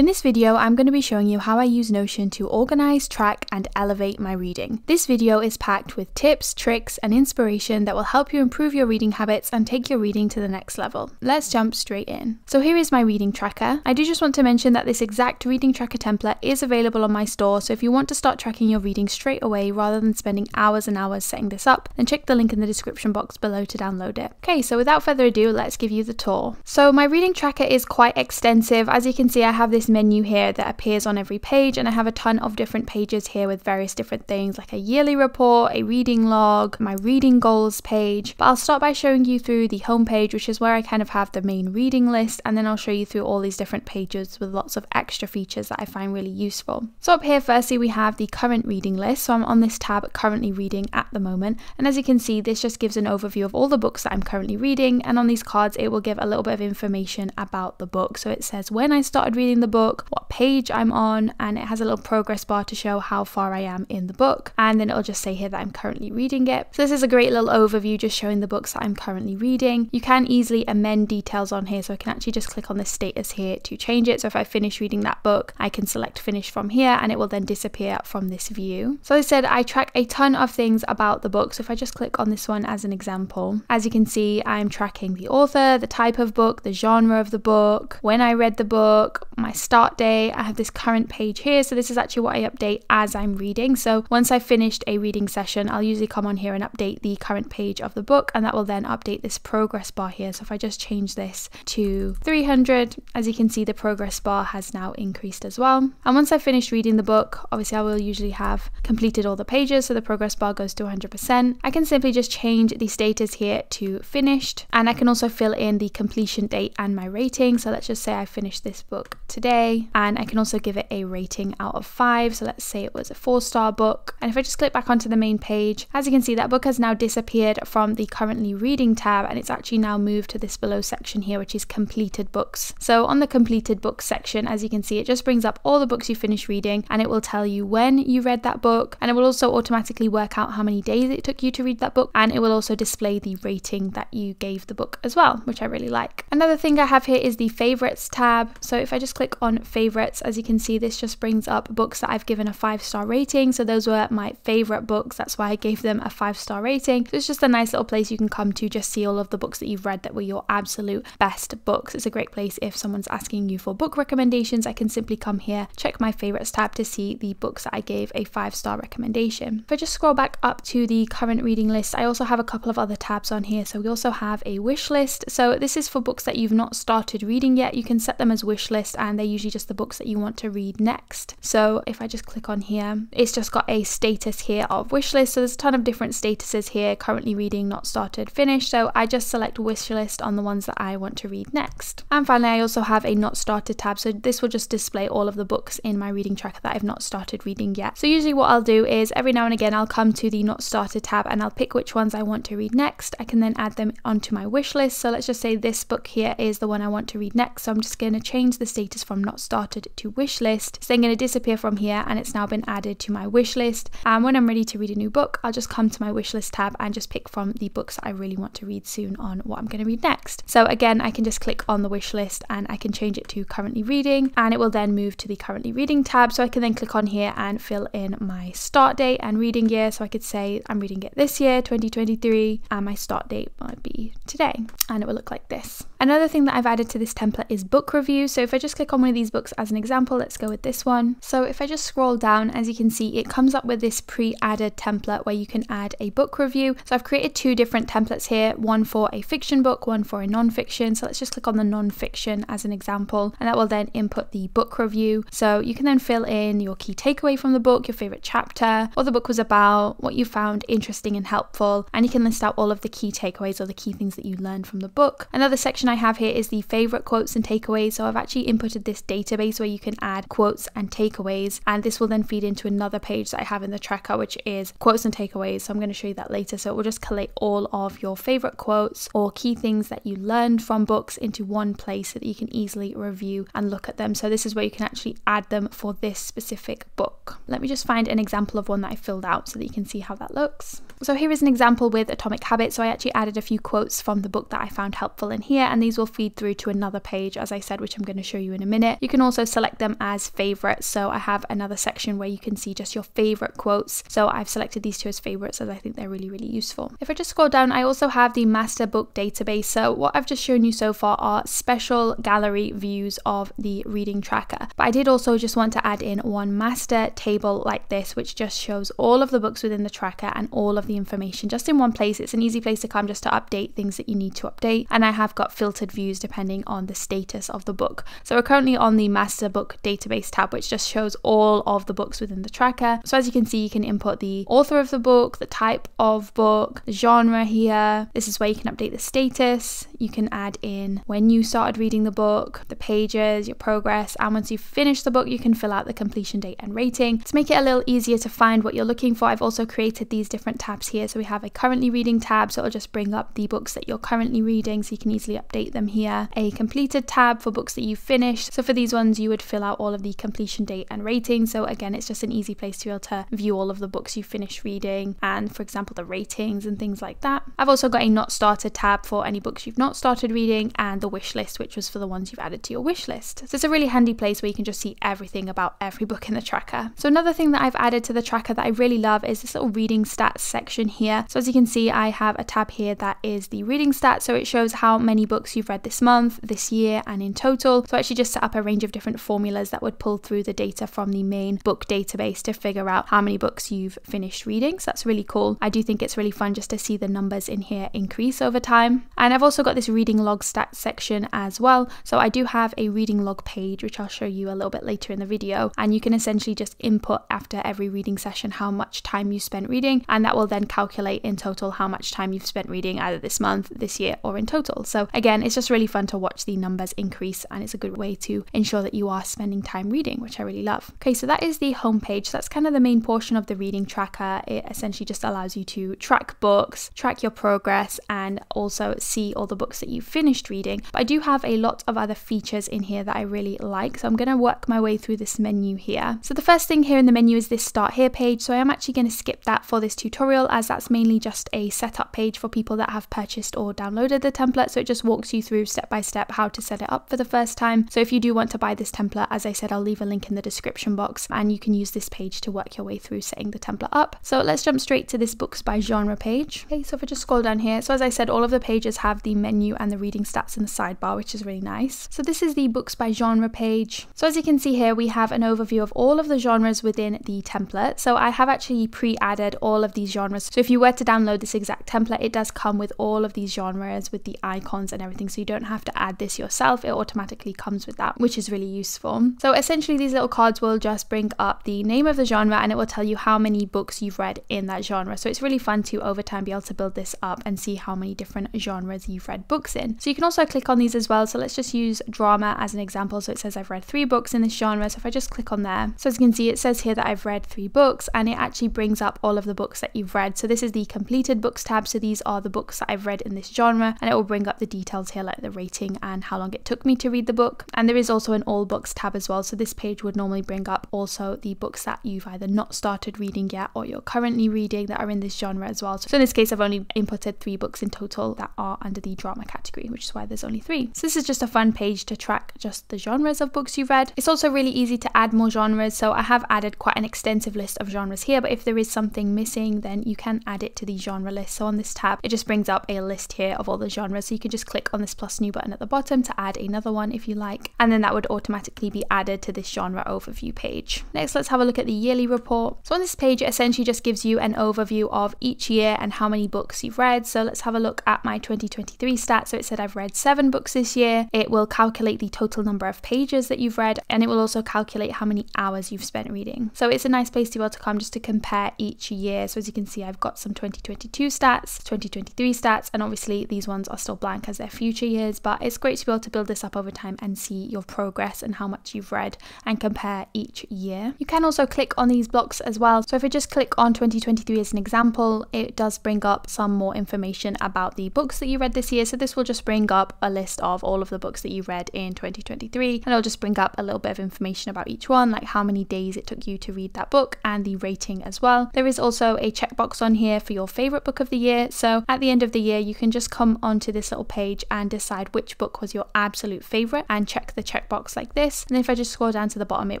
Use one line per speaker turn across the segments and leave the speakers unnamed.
In this video, I'm going to be showing you how I use Notion to organize, track, and elevate my reading. This video is packed with tips, tricks, and inspiration that will help you improve your reading habits and take your reading to the next level. Let's jump straight in. So here is my reading tracker. I do just want to mention that this exact reading tracker template is available on my store, so if you want to start tracking your reading straight away rather than spending hours and hours setting this up, then check the link in the description box below to download it. Okay, so without further ado, let's give you the tour. So my reading tracker is quite extensive. As you can see, I have this menu here that appears on every page and I have a ton of different pages here with various different things like a yearly report, a reading log, my reading goals page. But I'll start by showing you through the home page, which is where I kind of have the main reading list, and then I'll show you through all these different pages with lots of extra features that I find really useful. So up here, firstly, we have the current reading list. So I'm on this tab currently reading at the moment. And as you can see, this just gives an overview of all the books that I'm currently reading. And on these cards, it will give a little bit of information about the book. So it says when I started reading the book, what page I'm on, and it has a little progress bar to show how far I am in the book. And then it'll just say here that I'm currently reading it. So this is a great little overview just showing the books that I'm currently reading. You can easily amend details on here, so I can actually just click on the status here to change it. So if I finish reading that book, I can select finish from here and it will then disappear from this view. So I said I track a ton of things about the book. So if I just click on this one as an example, as you can see, I'm tracking the author, the type of book, the genre of the book, when I read the book, my start day. I have this current page here. So this is actually what I update as I'm reading. So once I've finished a reading session, I'll usually come on here and update the current page of the book and that will then update this progress bar here. So if I just change this to 300, as you can see, the progress bar has now increased as well. And once I've finished reading the book, obviously I will usually have completed all the pages. So the progress bar goes to 100%. I can simply just change the status here to finished. And I can also fill in the completion date and my rating. So let's just say I finished this book today. And I can also give it a rating out of five. So let's say it was a four star book. And if I just click back onto the main page, as you can see, that book has now disappeared from the currently reading tab. And it's actually now moved to this below section here, which is completed books. So on the completed books section, as you can see, it just brings up all the books you finished reading and it will tell you when you read that book. And it will also automatically work out how many days it took you to read that book. And it will also display the rating that you gave the book as well, which I really like. Another thing I have here is the favorites tab. So if I just click on favorites, as you can see, this just brings up books that I've given a five star rating. So those were my favorite books. That's why I gave them a five star rating. So it's just a nice little place you can come to just see all of the books that you've read that were your absolute best books. It's a great place if someone's asking you for book recommendations. I can simply come here, check my favorites tab to see the books that I gave a five star recommendation. If I just scroll back up to the current reading list, I also have a couple of other tabs on here. So we also have a wish list. So this is for books that you've not started reading yet. You can set them as wish list and they're usually just the books that you want to read next. So if I just click on here, it's just got a status here of wish list. So there's a ton of different statuses here, currently reading, not started, finished. So I just select wish list on the ones that I want to read next. And finally, I also have a not started tab. So this will just display all of the books in my reading tracker that I've not started reading yet. So usually what I'll do is every now and again, I'll come to the not started tab and I'll pick which ones I want to read next. I can then add them onto my wish list. So let's just say this book here is the one I want to read next. So I'm just going to change the status from not started to wish list. It's then going to disappear from here and it's now been added to my wish list. And when I'm ready to read a new book, I'll just come to my wish list tab and just pick from the books that I really want to read soon on what I'm going to read next. So again, I can just click on the wish list and I can change it to currently reading and it will then move to the currently reading tab. So I can then click on here and fill in my start date and reading year. So I could say I'm reading it this year, 2023, and my start date might be today and it will look like this. Another thing that I've added to this template is book reviews. So if I just click on one of these books as an example, let's go with this one. So if I just scroll down, as you can see, it comes up with this pre-added template where you can add a book review. So I've created two different templates here, one for a fiction book, one for a non-fiction. So let's just click on the non-fiction as an example, and that will then input the book review. So you can then fill in your key takeaway from the book, your favorite chapter, what the book was about, what you found interesting and helpful, and you can list out all of the key takeaways or the key things that you learned from the book. Another section I have here is the favorite quotes and takeaways. So I've actually inputted this database where you can add quotes and takeaways, and this will then feed into another page that I have in the tracker, which is quotes and takeaways. So I'm going to show you that later. So it will just collate all of your favorite quotes or key things that you learned from books into one place so that you can easily review and look at them. So this is where you can actually add them for this specific book. Let me just find an example of one that I filled out so that you can see how that looks. So here is an example with Atomic Habits. So I actually added a few quotes from the book that I found helpful in here, and these will feed through to another page, as I said, which I'm going to show you in a minute. You can also select them as favorites. So I have another section where you can see just your favorite quotes. So I've selected these two as favorites as I think they're really, really useful. If I just scroll down, I also have the master book database. So what I've just shown you so far are special gallery views of the reading tracker. But I did also just want to add in one master table like this, which just shows all of the books within the tracker and all of the information just in one place. It's an easy place to come just to update things that you need to update. And I have got filtered views depending on the status of the book. So we're currently on the master book database tab, which just shows all of the books within the tracker. So as you can see, you can input the author of the book, the type of book, the genre here. This is where you can update the status. You can add in when you started reading the book, the pages, your progress, and once you've finished the book, you can fill out the completion date and rating. To make it a little easier to find what you're looking for, I've also created these different tabs here. So we have a currently reading tab, so it'll just bring up the books that you're currently reading, so you can easily update them here. A completed tab for books that you've finished. So for these ones, you would fill out all of the completion date and rating. So again, it's just an easy place to be able to view all of the books you finished reading and, for example, the ratings and things like that. I've also got a not started tab for any books you've not started reading and the wish list, which was for the ones you've added to your wish list. So it's a really handy place where you can just see everything about every book in the tracker. So another thing that I've added to the tracker that I really love is this little reading stats section here. So as you can see, I have a tab here that is the reading stats. So it shows how many books you've read this month, this year, and in total. So I actually just set up a range of different formulas that would pull through the data from the main book database to figure out how many books you've finished reading. So that's really cool. I do think it's really fun just to see the numbers in here increase over time. And I've also got this reading log stats section as well. So I do have a reading log page, which I'll show you a little bit later in the video. And you can essentially just input after every reading session how much time you spent reading, and that will then calculate in total how much time you've spent reading either this month, this year, or in total. So again, it's just really fun to watch the numbers increase, and it's a good way to ensure that you are spending time reading, which I really love. Okay, so that is the homepage. That's kind of the main portion of the reading tracker. It essentially just allows you to track books, track your progress, and also see all the books that you've finished reading. But I do have a lot of other features in here that I really like, so I'm going to work my way through this menu here. So the first thing here in the menu is this start here page, so I am actually going to skip that for this tutorial as that's mainly just a setup page for people that have purchased or downloaded the template, so it just walks you through step by step how to set it up for the first time. So if you do want to buy this template, as I said, I'll leave a link in the description box and you can use this page to work your way through setting the template up. So let's jump straight to this books by genre page. Okay, so if I just scroll down here, so as I said, all of the pages have the menu and the reading stats in the sidebar, which is really nice. So this is the books by genre page. So as you can see here, we have an overview of all of the genres within the template. So I have actually pre-added all of these genres. So if you were to download this exact template, it does come with all of these genres with the icons and everything. So you don't have to add this yourself. It automatically comes with that, which is really useful. So essentially these little cards will just bring up the name of the genre and it will tell you how many books you've read in that genre. So it's really fun to over time be able to build this up and see how many different genres you've read books in. So you can also click on these as well. So let's just use drama as an example. So it says I've read three books in this genre. So if I just click on there, so as you can see, it says here that I've read three books and it actually brings up all of the books that you've read. So this is the completed books tab. So these are the books that I've read in this genre and it will bring up the details here like the rating and how long it took me to read the book. And there is also an all books tab as well. So this page would normally bring up also the books that you've either not started reading yet or you're currently reading that are in this genre as well. So in this case, I've only inputted three books in total that are under the drama category, which is why there's only three. So this is just a fun page to track just the genres of books you've read. It's also really easy to add more genres. So I have added quite an extensive list of genres here, but if there is something missing, then you can add it to the genre list. So on this tab, it just brings up a list here of all the genres. So you can just click on this plus new button at the bottom to add another one if you like, and then that would automatically be added to this genre overview page. Next, let's have a look at the yearly report. So on this page, it essentially just gives you an overview of each year and how many books you've read. So let's have a look at my 2023 stats. So it said I've read seven books this year. It will calculate the total number of pages that you've read, and it will also calculate how many hours you've spent reading. So it's a nice place to be able to come just to compare each year. So as you can see, I've got some 2022 stats, 2023 stats, and obviously these ones are still blank as they're future years, but it's great to be able to build this up over time and see your progress and how much you've read and compare each year. You can also click on these blocks as well. So if I just click on 2023 as an example, it does bring up some more information about the books that you read this year. So this will just bring up a list of all of the books that you read in 2023 and it'll just bring up a little bit of information about each one, like how many days it took you to read that book and the rating as well. There is also a checkbox on here for your favorite book of the year. So at the end of the year, you can just come onto this little page and decide which book was your absolute favorite and check the checkbox like this. And if I just scroll down to the bottom, it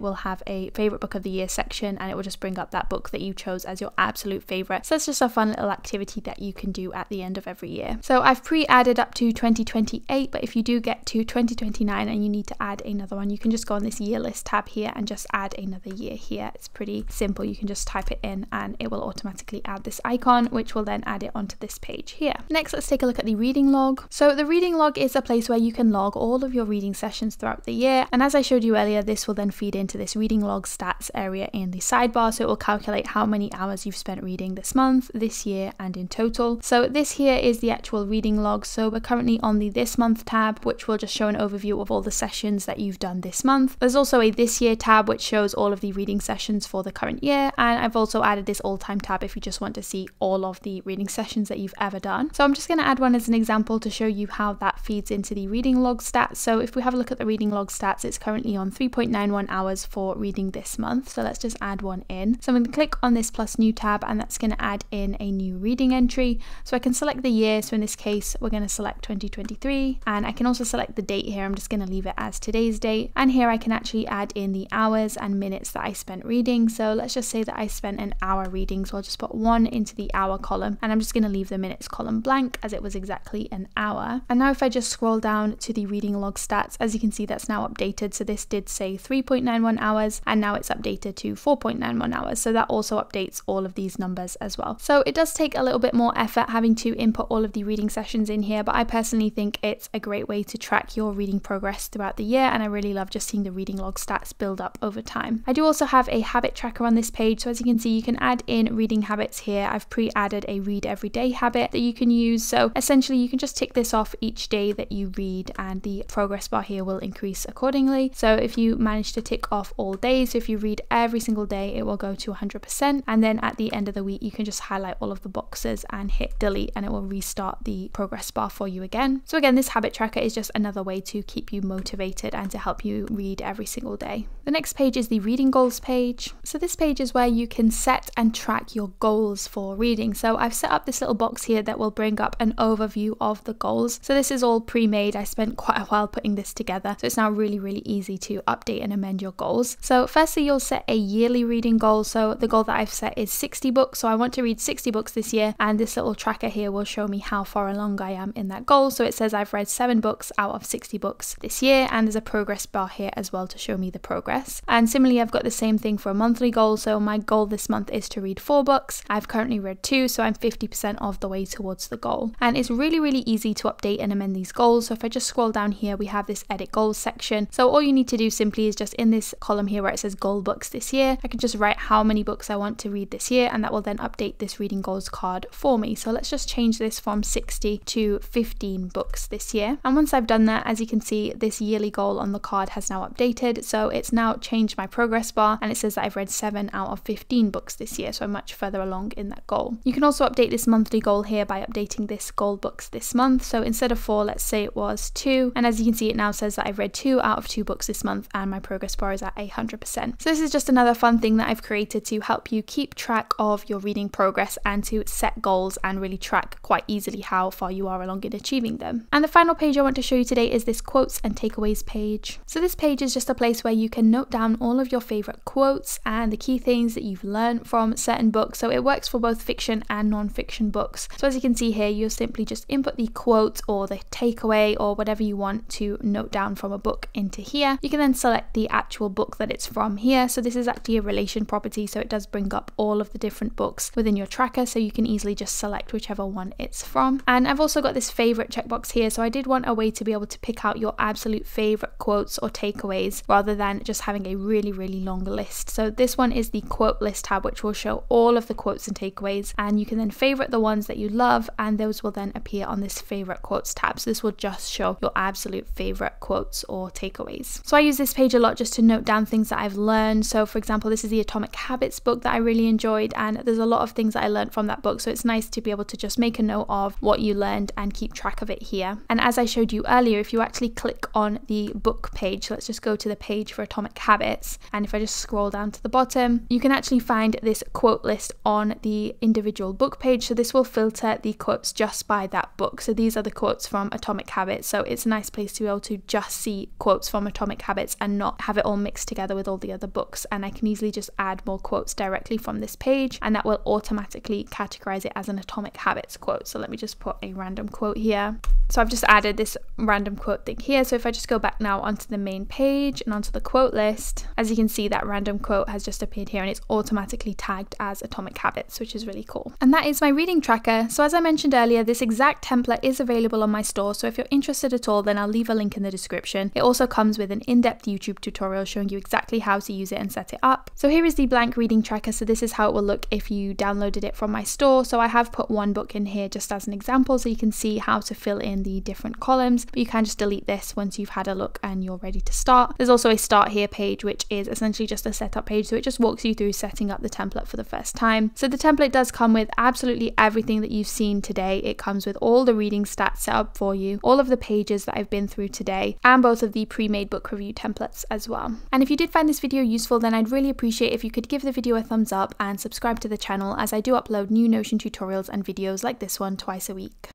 will have a favorite book of the year section and it will just bring up that book that you chose as your absolute favorite. So that's just a fun little activity that you can do at the end of every year. So I've pre-added up to 2028, but if you do get to 2029 and you need to add another one, you can just go on this year list tab here and just add another year here. It's pretty simple. You can just type it in and it will automatically add this icon, which will then add it onto this page here. Next, let's take a look at the reading log. So the reading log is a place where you can log all of your reading sessions throughout the year. And as I showed you earlier, this will then feed into this reading log stats area in the sidebar. So it will calculate how many hours you've spent reading this month, this year, and in total. So this here is the actual reading log. So we're currently on the this month tab, which will just show an overview of all the sessions that you've done this month. There's also a this year tab, which shows all of the reading sessions for the current year. And I've also added this all time tab if you just want to see all of the reading sessions that you've ever done. So I'm just going to add one as an example to show you how that feeds into the reading log stats. So if we have a look at the reading log stats, it's currently on 3.91 hours for reading this month. So let's just add one in. So I'm going to click on this plus new tab and that's going to add in a new reading entry. So I can select the year. So in this case, we're going to select 2023 and I can also select the date here. I'm just going to leave it as today's date. And here I can actually add in the hours and minutes that I spent reading. So let's just say that I spent an hour reading. So I'll just put one into the hour column and I'm just going to leave the minutes column blank as it was exactly an hour. And now if I just scroll down to the reading log stats, as you can see, that's now updated. So this did say 3.91 hours and now it's updated to 4.91 hours. So that also updates all of these numbers as well. So it does take a little bit more effort having to input all of the reading sessions in here, but I personally think it's a great way to track your reading progress throughout the year. And I really love just seeing the reading log stats build up over time. I do also have a habit tracker on this page. So as you can see, you can add in reading habits here. I've pre-added a read every day habit that you can use. So essentially you can just tick this off each day that you read and the progress bar here will increase accordingly. So if you manage to tick off all days, if you read every single day, it will go to 100%. And then at the end of the week, you can just highlight all of the boxes and hit delete and it will restart the progress bar for you again. So again, this habit tracker is just another way to keep you motivated and to help you read every single day. The next page is the reading goals page. So this page is where you can set and track your goals for reading. So I've set up this little box here that will bring up an overview of the goals. So this is all pre-made. I spent quite a while putting this together. So it's now really, really easy to update and amend your goals. So firstly, you'll set a yearly reading goal. So the goal that I've set is 60 books. So I want to read 60 books this year. And this little tracker here will show me how far along I am in that goal. So it says I've read seven books out of 60 books this year. And there's a progress bar here as well to show me the progress. And similarly, I've got the same thing for a monthly goal. So my goal this month is to read four books. I've currently read two. So I'm 50% of the way towards the goal. And it's really, really easy to update and amend these goals. So if I just scroll down here, we have this edit goals section. So all you need to do simply is just in this column here where it says goal books this year, I can just write how many books I want to read this year and that will then update this reading goals card for me. So let's just change this from 60 to 15 books this year. And once I've done that, as you can see, this yearly goal on the card has now updated. So it's now changed my progress bar and it says that I've read 7 out of 15 books this year. So I'm much further along in that goal. You can also update this monthly goal here by updating this goal books this month. So instead of 4, let's say it was 2. And as you can see, it now says that I've read 2 out of 2 books this month and my progress bar is at 100%. So this is just another fun thing that I've created to help you keep track of your reading progress and to set goals and really track quite easily how far you are along in achieving them. And the final page I want to show you today is this quotes and takeaways page. So this page is just a place where you can note down all of your favorite quotes and the key things that you've learned from certain books. So it works for both fiction and non-fiction books. So as you can see here, you'll simply just input the quote or the takeaway or whatever you want to note down from a book into here. You can then select the actual book that it's from here. So this is actually a relation property, so it does bring up all of the different books within your tracker, so you can easily just select whichever one it's from. And I've also got this favorite checkbox here, so I did want a way to be able to pick out your absolute favorite quotes or takeaways rather than just having a really, really long list. So this one is the quote list tab, which will show all of the quotes and takeaways, and you can then favorite the ones that you love, and those will then appear on this favorite quotes tab. So this will just show your absolute favorite quotes or takeaways. So I use this page a lot just to note down things that I've learned. So for example, this is the Atomic Habits book that I really enjoyed and there's a lot of things that I learned from that book. So it's nice to be able to just make a note of what you learned and keep track of it here. And as I showed you earlier, if you actually click on the book page, let's just go to the page for Atomic Habits. And if I just scroll down to the bottom, you can actually find this quote list on the individual book page. So this will filter the quotes just by that book. So these are the quotes from Atomic Habits. So it's a nice place to be able to just see quotes from Atomic Habits and not have it all mixed together with all the other books. And I can easily just add more quotes directly from this page and that will automatically categorize it as an Atomic Habits quote. So let me just put a random quote here. So I've just added this random quote thing here. So if I just go back now onto the main page and onto the quote list, as you can see that random quote has just appeared here and it's automatically tagged as Atomic Habits, which is really cool. And that is my reading tracker. So as I mentioned earlier, this exact template is available on my store. So if you're interested at all, then I'll leave a link in the description. It also comes with an in-depth YouTube tutorial showing you exactly how to use it and set it up. So here is the blank reading tracker. So this is how it will look if you downloaded it from my store. So I have put one book in here just as an example so you can see how to fill in the different columns, but you can just delete this once you've had a look and you're ready to start. There's also a start here page, which is essentially just a setup page. So it just walks you through setting up the template for the first time. So the template does come with absolutely everything that you've seen today. It comes with all the reading stats set up for you, all of the pages that I've been through today, and both of the pre-made book review templates as well. And if you did find this video useful, then I'd really appreciate if you could give the video a thumbs up and subscribe to the channel as I do upload new Notion tutorials and videos like this one twice a week.